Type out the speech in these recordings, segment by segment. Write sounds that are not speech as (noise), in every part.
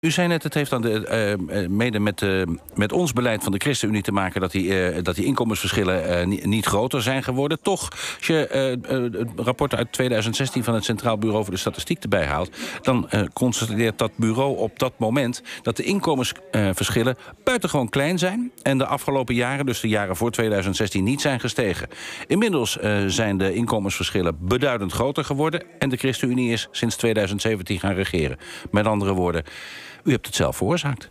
U zei net, het heeft dan de, uh, mede met, uh, met ons beleid van de ChristenUnie te maken... dat die, dat die inkomensverschillen niet, niet, groter zijn geworden. Toch, als je het rapport uit 2016 van het Centraal Bureau voor de Statistiek erbij haalt... dan constateert dat bureau op dat moment dat de inkomensverschillen buitengewoon klein zijn... en de afgelopen jaren, dus de jaren voor 2016, niet zijn gestegen. Inmiddels zijn de inkomensverschillen beduidend groter geworden... en de ChristenUnie is sinds 2017 gaan regeren. Met andere woorden... U hebt het zelf veroorzaakt.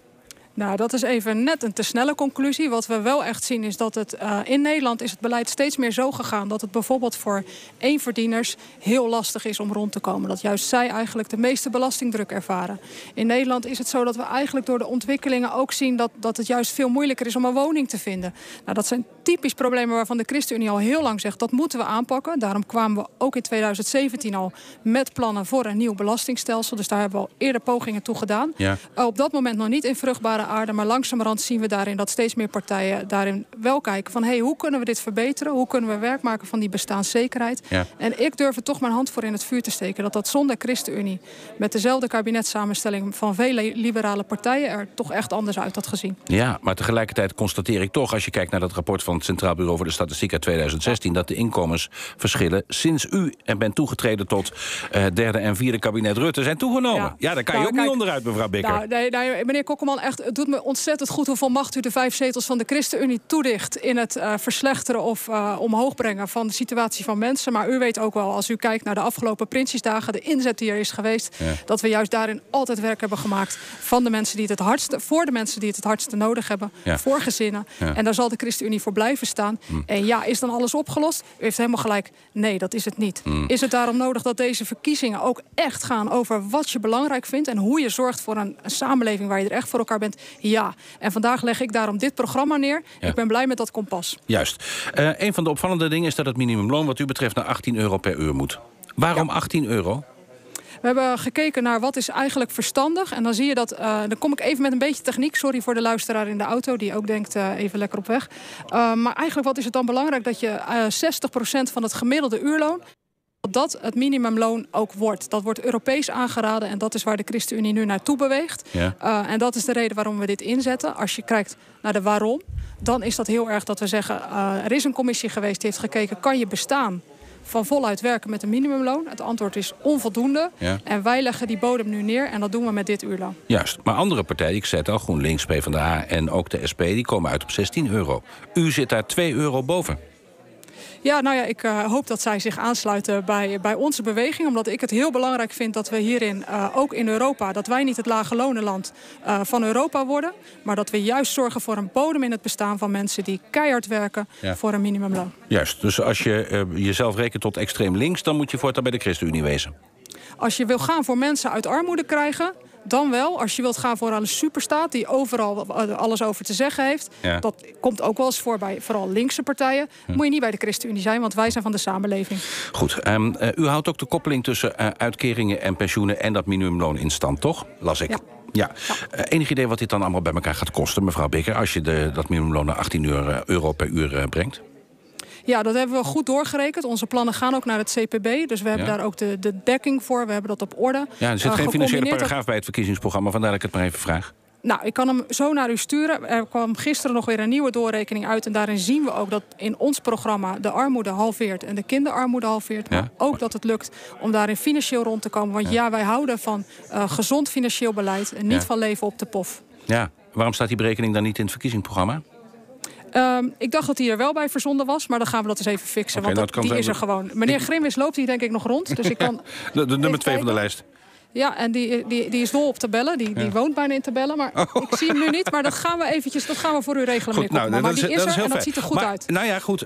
Nou, dat is even net een te snelle conclusie. Wat we wel echt zien is dat het uh, in Nederland is het beleid steeds meer zo gegaan dat het bijvoorbeeld voor eenverdieners heel lastig is om rond te komen. Dat juist zij eigenlijk de meeste belastingdruk ervaren. In Nederland is het zo dat we eigenlijk door de ontwikkelingen ook zien dat, dat het juist veel moeilijker is om een woning te vinden. Nou, dat zijn typisch problemen waarvan de ChristenUnie al heel lang zegt dat moeten we aanpakken. Daarom kwamen we ook in 2017 al met plannen voor een nieuw belastingstelsel. Dus daar hebben we al eerder pogingen toe gedaan. Ja. op dat moment nog niet in vruchtbare aarde. Maar langzamerhand zien we daarin dat steeds meer partijen daarin wel kijken van... hé, hey, hoe kunnen we dit verbeteren? Hoe kunnen we werk maken van die bestaanszekerheid? En ik durf er toch mijn hand voor in het vuur te steken... dat dat zonder ChristenUnie met dezelfde kabinetssamenstelling van vele liberale partijen... er toch echt anders uit had gezien. Ja, maar tegelijkertijd constateer ik toch... als je kijkt naar dat rapport van het Centraal Bureau voor de Statistiek uit 2016... dat de inkomensverschillen sinds u en bent toegetreden tot uh, derde en vierde kabinet Rutte zijn toegenomen. Ja, daar kan je nou, ook niet onderuit, mevrouw Bikker. Nou, nee, nee, meneer Kokkelman, echt, het doet me ontzettend goed hoeveel macht u de vijf zetels van de ChristenUnie toedicht in het uh, verslachteren of uh, omhoog brengen van de situatie van mensen. Maar u weet ook wel, als u kijkt naar de afgelopen Prinsjesdagen, de inzet die er is geweest, ja. dat we juist daarin altijd werk hebben gemaakt van de mensen die het het hardste, voor de mensen die het het hardste nodig hebben, ja. voor gezinnen. Ja. En daar zal de ChristenUnie voor blijven staan. Mm. En ja, is dan alles opgelost? U heeft helemaal gelijk. Nee, dat is het niet. Mm. Is het daarom nodig dat deze verkiezingen ook echt gaan over wat je belangrijk vindt en hoe je zorgt voor een, een samenleving waar je er echt voor elkaar bent? Ja. En vandaag leg ik daarom dit programma neer. Ik ben blij met dat kompas. Juist. Uh, een van de opvallende dingen is dat het minimumloon wat u betreft naar 18 euro per uur moet. Waarom ja. 18 euro? We hebben gekeken naar wat is eigenlijk verstandig. En dan zie je dat, uh, dan kom ik even met een beetje techniek. Sorry voor de luisteraar in de auto die ook denkt uh, even lekker op weg. Uh, maar eigenlijk wat is het dan belangrijk? Dat je 60% van het gemiddelde uurloon dat het minimumloon ook wordt. Dat wordt Europees aangeraden en dat is waar de ChristenUnie nu naartoe beweegt. Ja. Uh, en dat is de reden waarom we dit inzetten. Als je kijkt naar de waarom, dan is dat heel erg dat we zeggen... Uh, er is een commissie geweest die heeft gekeken... kan je bestaan van voluit werken met een minimumloon? Het antwoord is onvoldoende. Ja. En wij leggen die bodem nu neer en dat doen we met dit uurloon. Juist, maar andere partijen, ik zei het al, GroenLinks, PvdA en ook de SP... die komen uit op 16 euro. U zit daar 2 euro boven. Ja, nou ja, ik uh, hoop dat zij zich aansluiten bij, bij onze beweging. Omdat ik het heel belangrijk vind dat we hierin, uh, ook in Europa... dat wij niet het lage lonenland uh, van Europa worden. Maar dat we juist zorgen voor een bodem in het bestaan van mensen... die keihard werken ja. voor een minimumloon. Juist, dus als je jezelf rekent tot extreem links... dan moet je voortaan bij de ChristenUnie wezen. Als je wil gaan voor mensen uit armoede krijgen dan wel, als je wilt gaan voor een superstaat die overal alles over te zeggen heeft. Ja. Dat komt ook wel eens voor bij vooral linkse partijen. Hm. Moet je niet bij de ChristenUnie zijn, want wij zijn van de samenleving. Goed, um, uh, u houdt ook de koppeling tussen uh, uitkeringen en pensioenen en dat minimumloon in stand, toch? Las ik. Ja. Ja, ja. Uh, enig idee wat dit dan allemaal bij elkaar gaat kosten, mevrouw Bikker... als je de, dat minimumloon naar 18 euro, euro per uur brengt? Ja, dat hebben we goed doorgerekend. Onze plannen gaan ook naar het CPB. Dus we hebben daar ook de, de dekking voor. We hebben dat op orde. Ja, er zit uh, geen financiële paragraaf bij het verkiezingsprogramma. Vandaar dat ik het maar even vraag. Nou, ik kan hem zo naar u sturen. Er kwam gisteren nog weer een nieuwe doorrekening uit. En daarin zien we ook dat in ons programma de armoede halveert en de kinderarmoede halveert. Maar ja. ook dat het lukt om daarin financieel rond te komen. Want ja, ja wij houden van uh, gezond financieel beleid en niet ja. van leven op de pof. Ja, waarom staat die berekening dan niet in het verkiezingsprogramma? Um, ik dacht dat hij er wel bij verzonden was, maar dan gaan we dat eens even fixen. Okay, want dat, die is er gewoon. Meneer Grimwis loopt hier denk ik nog rond. Dus ik kan (laughs) de, de nummer twee van de lijst. Ja, en die, die, die is dol op tabellen. Die, die ja. woont bijna in tabellen. Maar oh. ik zie hem nu niet. Maar dat gaan we eventjes, dat gaan we voor u regelen. Goed, nou, maar dat die is, is er en dat ziet er goed maar, uit. Nou ja, goed.